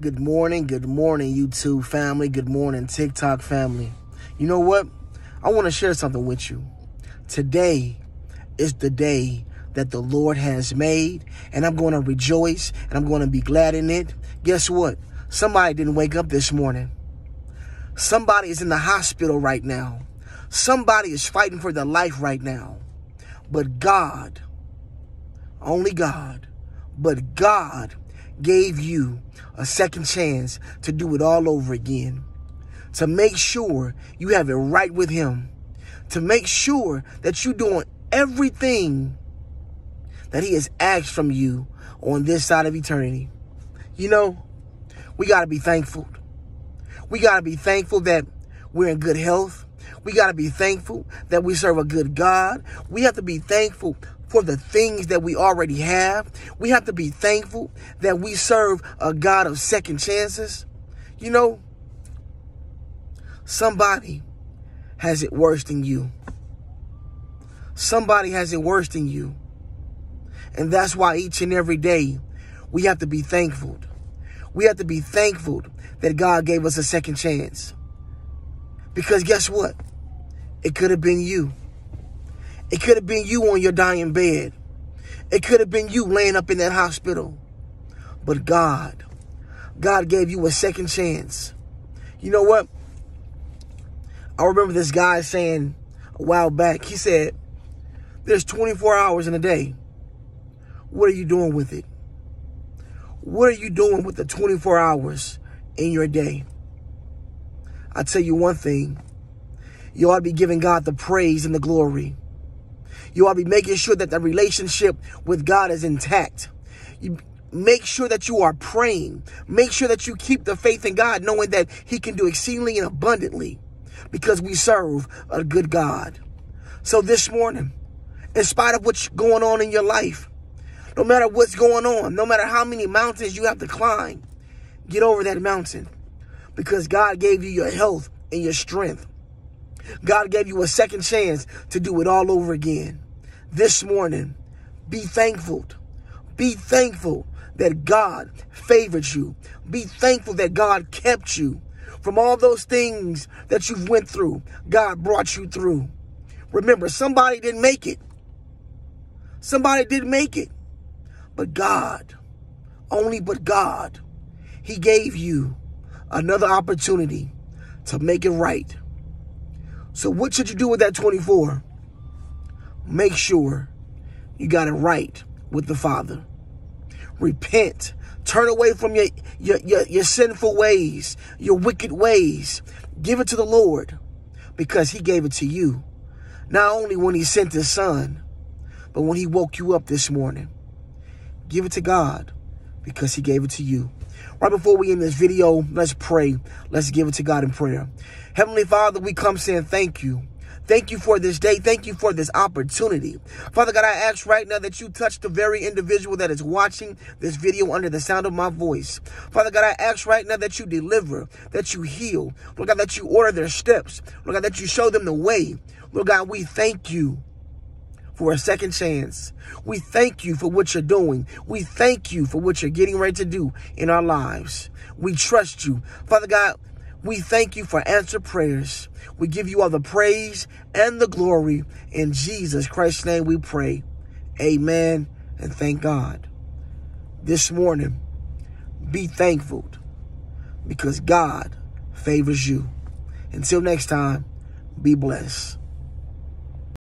Good morning, good morning, YouTube family. Good morning, TikTok family. You know what? I want to share something with you. Today is the day that the Lord has made, and I'm going to rejoice and I'm going to be glad in it. Guess what? Somebody didn't wake up this morning. Somebody is in the hospital right now. Somebody is fighting for their life right now. But God, only God, but God gave you a second chance to do it all over again. To make sure you have it right with Him. To make sure that you're doing everything that He has asked from you on this side of eternity. You know, we got to be thankful. We got to be thankful that we're in good health. We got to be thankful that we serve a good God. We have to be thankful for the things that we already have. We have to be thankful that we serve a God of second chances. You know, somebody has it worse than you. Somebody has it worse than you. And that's why each and every day we have to be thankful. We have to be thankful that God gave us a second chance. Because guess what? It could have been you. It could have been you on your dying bed. It could have been you laying up in that hospital. But God, God gave you a second chance. You know what? I remember this guy saying a while back, he said, there's 24 hours in a day. What are you doing with it? What are you doing with the 24 hours in your day? I tell you one thing. You ought to be giving God the praise and the glory. You ought to be making sure that the relationship with God is intact. You make sure that you are praying. Make sure that you keep the faith in God, knowing that He can do exceedingly and abundantly because we serve a good God. So this morning, in spite of what's going on in your life, no matter what's going on, no matter how many mountains you have to climb, get over that mountain because God gave you your health and your strength. God gave you a second chance to do it all over again this morning, be thankful. Be thankful that God favored you. Be thankful that God kept you from all those things that you've went through. God brought you through. Remember, somebody didn't make it. Somebody didn't make it. But God, only but God, he gave you another opportunity to make it right. So what should you do with that 24? Make sure you got it right with the Father. Repent. Turn away from your, your, your, your, sinful ways, your wicked ways. Give it to the Lord because he gave it to you. Not only when he sent his son, but when he woke you up this morning. Give it to God because he gave it to you. Right before we end this video, let's pray. Let's give it to God in prayer. Heavenly Father, we come saying thank you. Thank you for this day. Thank you for this opportunity. Father God, I ask right now that you touch the very individual that is watching this video under the sound of my voice. Father God, I ask right now that you deliver, that you heal. Lord God, that you order their steps. Lord God, that you show them the way. Lord God, we thank you for a second chance. We thank you for what you're doing. We thank you for what you're getting ready to do in our lives. We trust you. Father God, we thank you for answered prayers. We give you all the praise and the glory. In Jesus Christ's name we pray. Amen and thank God. This morning, be thankful because God favors you. Until next time, be blessed.